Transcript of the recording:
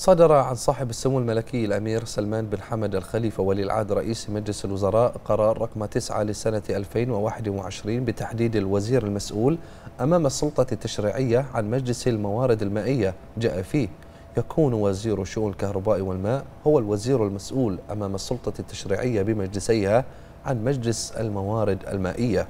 صدر عن صاحب السمو الملكي الأمير سلمان بن حمد الخليفة ولي العهد رئيس مجلس الوزراء قرار رقم 9 لسنة 2021 بتحديد الوزير المسؤول أمام السلطة التشريعية عن مجلس الموارد المائية. جاء فيه يكون وزير شؤون الكهرباء والماء هو الوزير المسؤول أمام السلطة التشريعية بمجلسيها عن مجلس الموارد المائية.